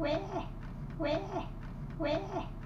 喂喂喂。